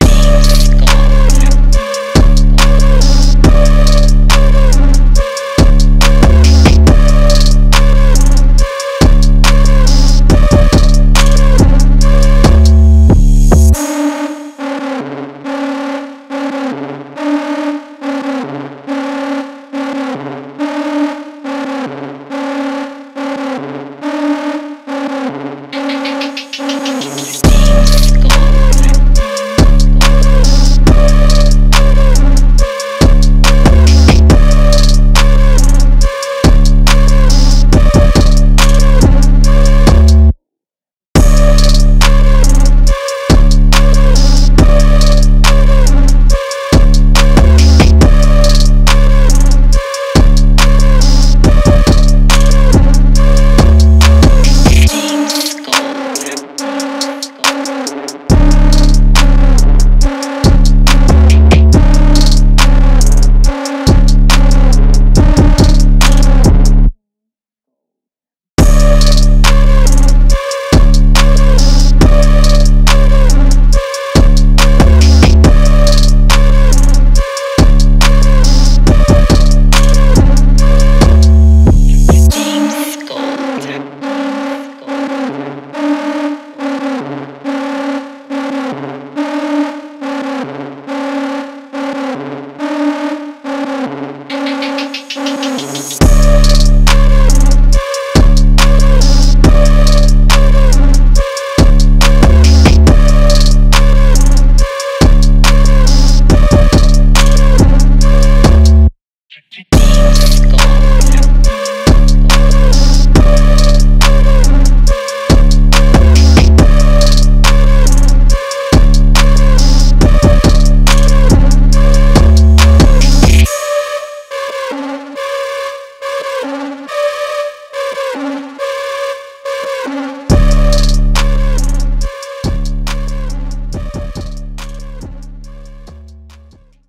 Go.